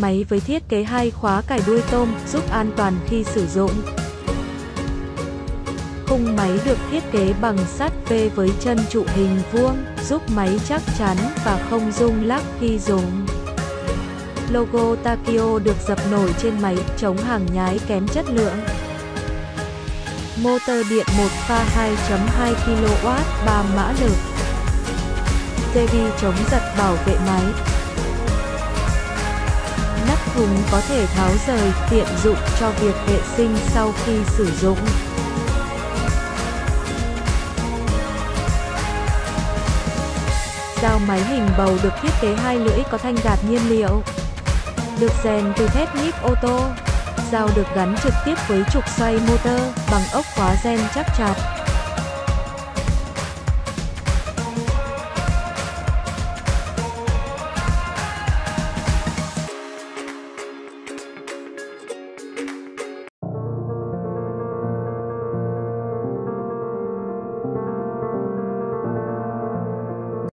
Máy với thiết kế hai khóa cài đuôi tôm, giúp an toàn khi sử dụng. Khung máy được thiết kế bằng sắt V với chân trụ hình vuông, giúp máy chắc chắn và không rung lắc khi dùng. Logo Takio được dập nổi trên máy, chống hàng nhái kém chất lượng. Motor điện 1 pha 2.2 kW, 3 mã lực. TV chống giật bảo vệ máy. Thùng có thể tháo rời, tiện dụng cho việc vệ sinh sau khi sử dụng. Dao máy hình bầu được thiết kế hai lưỡi có thanh gạt nhiên liệu. Được rèn từ thép nhíp ô tô. Dao được gắn trực tiếp với trục xoay motor bằng ốc khóa gen chắc chặt.